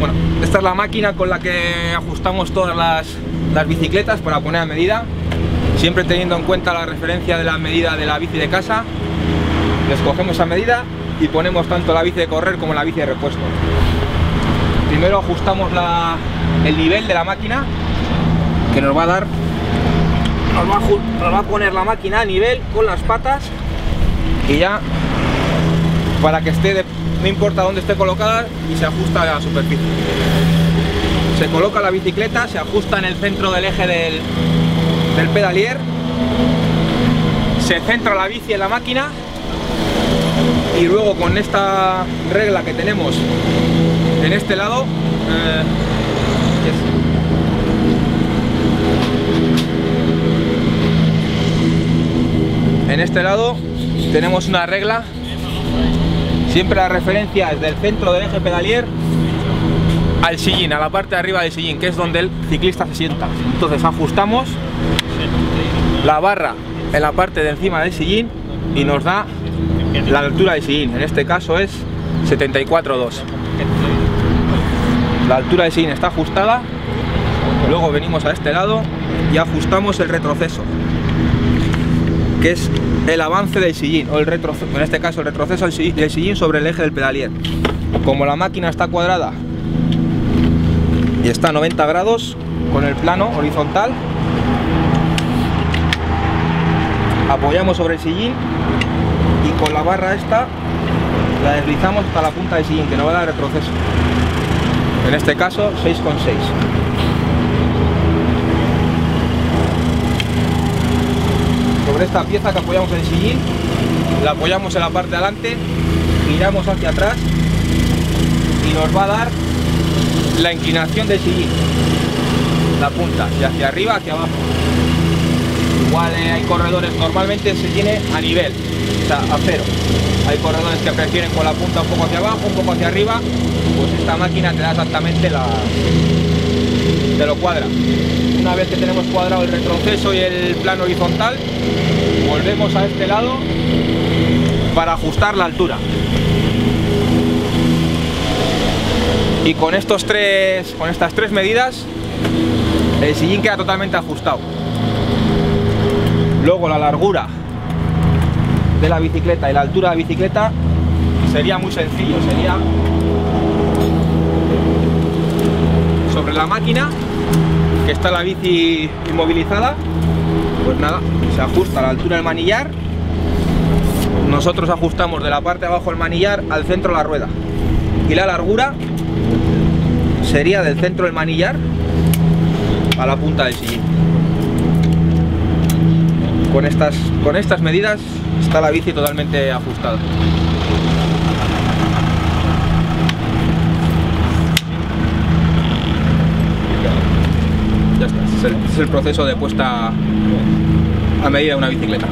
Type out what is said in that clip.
Bueno, esta es la máquina con la que ajustamos todas las, bicicletas para poner a medida, siempre teniendo en cuenta la referencia de la medida de la bici de casa. Les cogemos a medida y ponemos tanto la bici de correr como la bici de repuesto. Primero ajustamos el nivel de la máquina que nos va a dar, nos va a, nos va a poner la máquina a nivel con las patas y ya para que esté, de- no importa dónde esté colocada y se ajusta a la superficie. Se coloca la bicicleta, se ajusta en el centro del eje del, pedalier, se centra la bici en la máquina y luego con esta regla que tenemos en este lado eh, en este lado tenemos una regla siempre la referencia es del centro del eje pedalier al sillín, a la parte de arriba del sillín, que es donde el ciclista se sienta. Entonces ajustamos la barra en la parte de encima del sillín y nos da la altura del sillín. En este caso es 74,2. La altura del sillín está ajustada. Luego venimos a este lado y ajustamos el retroceso, que es el avance del sillín, o el retroceso, en este caso el retroceso del si- del sillín sobre el eje del pedalier. Como la máquina está cuadrada y está a 90 grados con el plano horizontal, apoyamos sobre el sillín y con la barra esta la deslizamos hasta la punta del sillín, que no va a dar retroceso. En este caso 6,6. Esta pieza que apoyamos en el sillín, la apoyamos en la parte de adelante, giramos hacia atrás y nos va a dar la inclinación del sillín, la punta, y hacia arriba, hacia abajo. Igual eh, hay corredores, normalmente se tiene a nivel, o sea, a cero. Hay corredores que prefieren con la punta un poco hacia abajo, un poco hacia arriba, pues esta máquina te da exactamente la... te lo cuadra. Una vez que tenemos cuadrado el retroceso y el plano horizontal, volvemos a este lado para ajustar la altura. Y con estos tres, con estas tres medidas, el sillín queda totalmente ajustado. Luego la largura de la bicicleta y la altura de la bicicleta sería muy sencillo, sería la máquina que está la bici inmovilizada, pues nada, se ajusta a la altura del manillar. Nosotros ajustamos de la parte de abajo del manillar al centro de la rueda. Y la largura sería del centro del manillar a la punta del sillín. Con estas, con estas medidas está la bici totalmente ajustada. Ya está, ese es el, proceso de puesta a medida de una bicicleta.